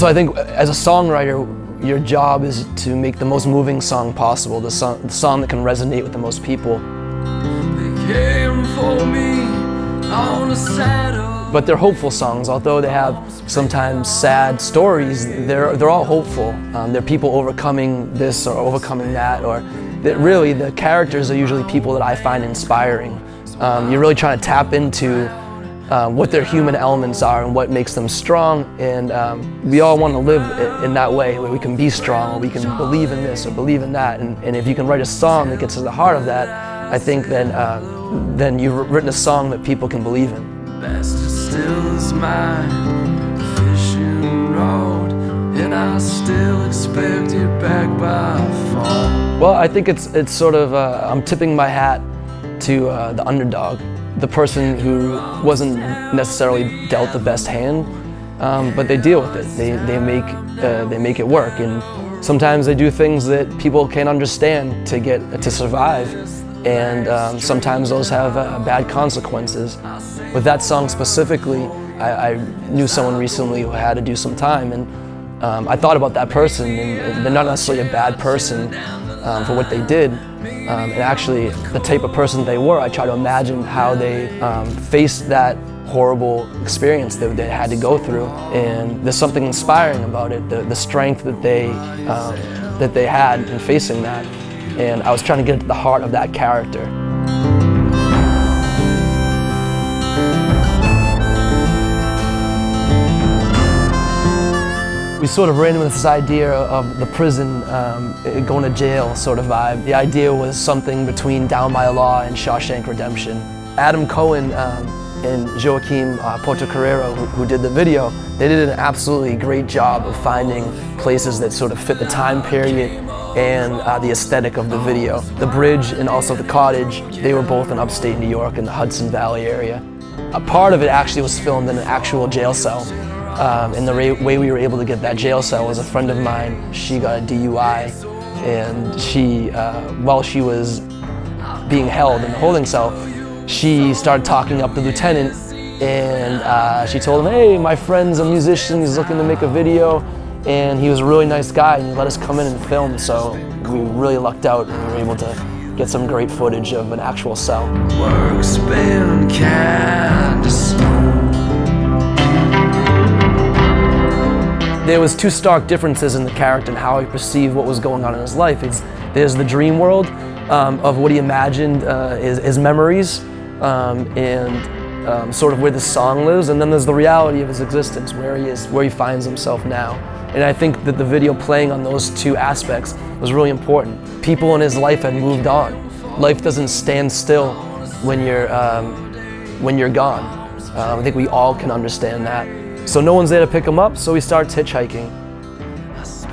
So I think as a songwriter, your job is to make the most moving song possible, the song, the song that can resonate with the most people. But they're hopeful songs, although they have sometimes sad stories, they're, they're all hopeful. Um, they're people overcoming this or overcoming that, or that really the characters are usually people that I find inspiring. Um, you're really trying to tap into um, what their human elements are and what makes them strong. And um, we all want to live in that way, where we can be strong, or we can believe in this or believe in that. And, and if you can write a song that gets to the heart of that, I think then, uh, then you've written a song that people can believe in. still is my fishing rod, and I still expect it back by fall. Well, I think it's, it's sort of, uh, I'm tipping my hat to uh, the underdog the person who wasn't necessarily dealt the best hand, um, but they deal with it. They, they, make, uh, they make it work. And sometimes they do things that people can't understand to, get, to survive. And um, sometimes those have uh, bad consequences. With that song specifically, I, I, knew someone recently who had to do some time. And um, I thought about that person, and they're not necessarily a bad person um, for what they did, um, and actually the type of person they were. I try to imagine how they um, faced that horrible experience that they had to go through, and there's something inspiring about it, the, the strength that they, um, that they had in facing that. And I was trying to get to the heart of that character. We sort of ran with this idea of the prison, um, going to jail sort of vibe. The idea was something between Down by Law and Shawshank Redemption. Adam Cohen um, and Joaquim uh, Portocarrero, who, who, did the video, they did an absolutely great job of finding places that sort of fit the time period and uh, the aesthetic of the video. The bridge and also the cottage, they were both in upstate New York in the Hudson Valley area. A part of it actually was filmed in an actual jail cell. Um, and the way we were able to get that jail cell was a friend of mine, she got a DUI and she, uh, while she was being held in the holding cell, she started talking up the lieutenant. And uh, she told him, hey, my friend's a musician, he's looking to make a video. And he was a really nice guy and he let us come in and film. So we really lucked out and we were able to get some great footage of an actual cell. There was two stark differences in the character and how he perceived what was going on in his life. It's, there's the dream world um, of what he imagined, uh, his, his, memories, um, and um, sort of where the song lives, and then there's the reality of his existence, where he is, where he finds himself now. And I think that the video playing on those two aspects was really important. People in his life had moved on. Life doesn't stand still when you're, um, when you're gone. Uh, I think we all can understand that. So no one's there to pick him up, so he starts hitchhiking.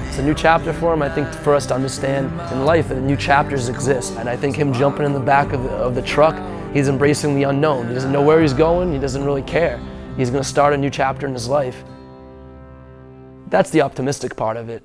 It's a new chapter for him, I think, for us to understand in life that new chapters exist. And I think him jumping in the back of the, of the truck, he's embracing the unknown. He doesn't know where he's going, he doesn't really care. He's going to start a new chapter in his life. That's the optimistic part of it.